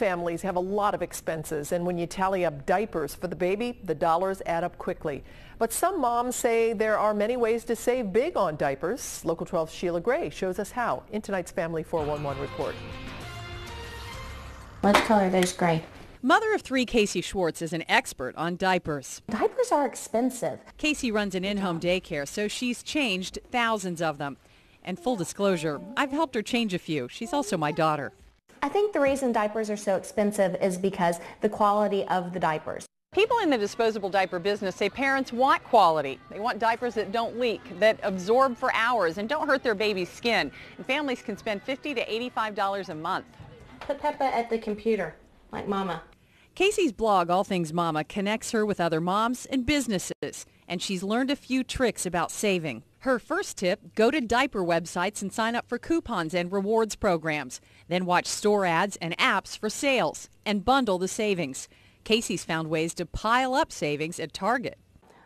Families have a lot of expenses, and when you tally up diapers for the baby, the dollars add up quickly. But some moms say there are many ways to save big on diapers. Local 12's Sheila Gray shows us how in tonight's Family 411 report. Let's color those gray. Mother of three Kasey Schwartz is an expert on diapers. Diapers are expensive. Kasey runs an in-home daycare, so she's changed thousands of them. And full disclosure, I've helped her change a few. She's also my daughter. I think the reason diapers are so expensive is because the quality of the diapers. People in the disposable diaper business say parents want quality. They want diapers that don't leak, that absorb for hours, and don't hurt their baby's skin. And families can spend 50 to $85 a month. Put Peppa at the computer, like Mama. Kasey's blog, All Things Mamma, connects her with other moms and businesses, and she's learned a few tricks about saving. Her first tip, go to diaper websites and sign up for coupons and rewards programs. Then watch store ads and apps for sales and bundle the savings. Kasey's found ways to pile up savings at Target.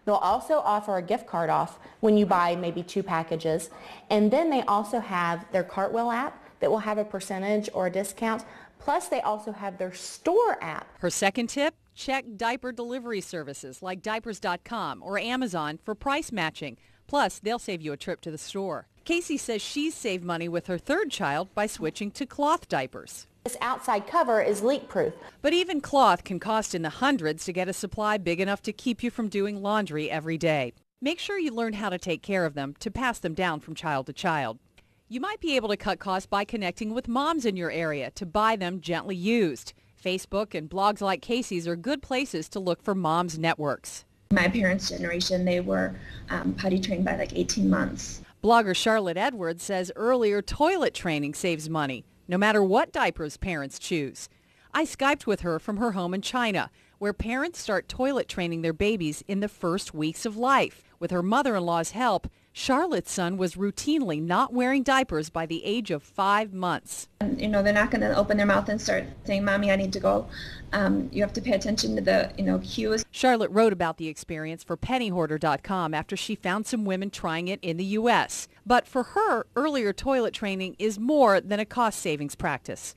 They'll also offer a gift card off when you buy maybe two packages. And then they also have their Cartwheel app that will have a percentage or a discount. Plus, they also have their store app. Her second tip, check diaper delivery services like diapers.com or Amazon for price matching. Plus, they'll save you a trip to the store. Kasey says she's saved money with her third child by switching to cloth diapers. This outside cover is leak proof. But even cloth can cost in the hundreds to get a supply big enough to keep you from doing laundry every day. Make sure you learn how to take care of them to pass them down from child to child. You might be able to cut costs by connecting with moms in your area to buy them gently used. Facebook and blogs like Kasey's are good places to look for moms networks. My parents' generation, they were um, potty trained by like 18 months. Blogger Charlotte Edwards says earlier toilet training saves money, no matter what diapers parents choose. I Skyped with her from her home in China, where parents start toilet training their babies in the first weeks of life. With her mother-in-law's help, Charlotte's son was routinely not wearing diapers by the age of five months. And, you know, they're not going to open their mouth and start saying, Mommy, I need to go. Um, you have to pay attention to the, you know, cues. Charlotte wrote about the experience for pennyhoarder.com after she found some women trying it in the U.S. But for her, earlier toilet training is more than a cost savings practice.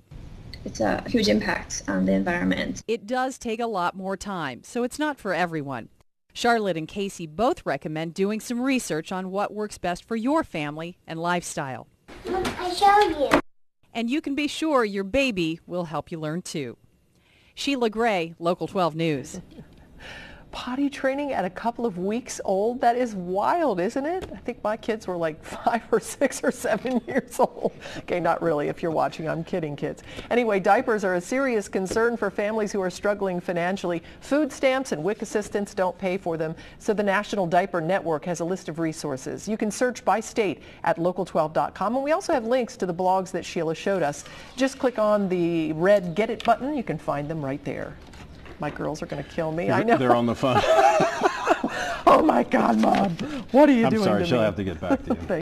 It's a huge impact on the environment. It does take a lot more time, so it's not for everyone. Charlotte and Kasey both recommend doing some research on what works best for your family and lifestyle. I showed you. And you can be sure your baby will help you learn too. Sheila Gray, Local 12 News potty training at a couple of weeks old? That is wild, isn't it? I think my kids were like five or six or seven years old. Okay, not really if you're watching. I'm kidding, kids. Anyway, diapers are a serious concern for families who are struggling financially. Food stamps and WIC assistance don't pay for them, so the National Diaper Network has a list of resources. You can search by state at local12.com, and we also have links to the blogs that Sheila showed us. Just click on the red Get It button. You can find them right there. My girls are going to kill me. I know. They're on the phone. oh my God, Mom. What are you doing? I'm sorry. She'll me? have to get back to you.